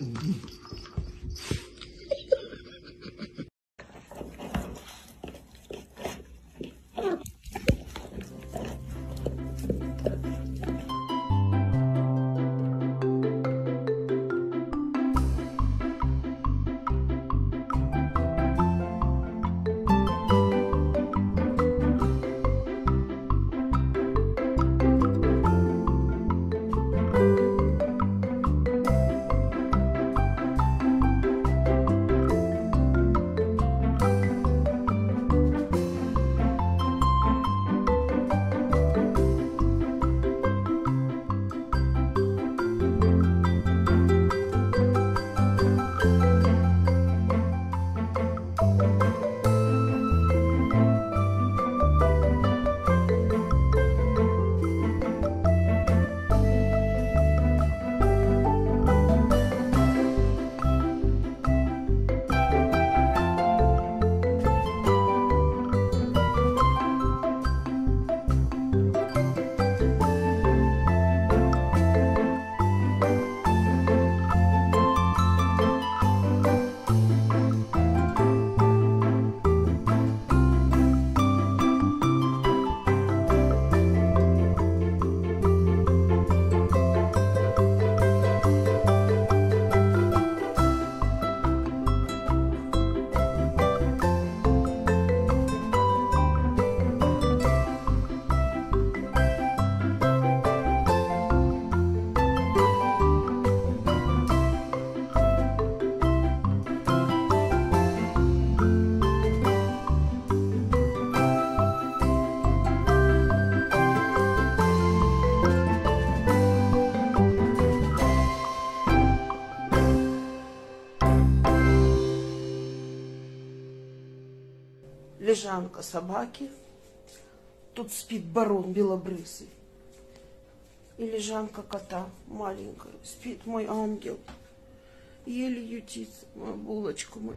うん лежанка собаки. Тут спит барон белобрысый. И лежанка кота маленькая. Спит мой ангел. Еле ютится моя булочка. Мой.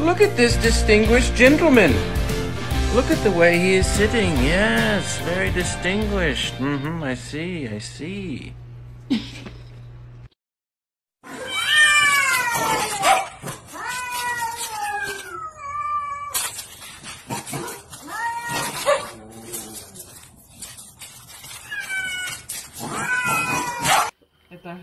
Look at this distinguished gentleman. Look at the way he is sitting. Yes, very distinguished. Mm-hmm, I see, I see. Это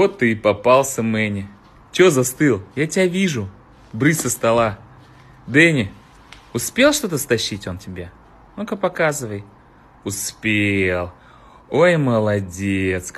Вот ты и попался, Мэнни. Чё застыл? Я тебя вижу. Брысь со стола. Дэнни, успел что-то стащить он тебе? Ну-ка показывай. Успел. Ой, молодец.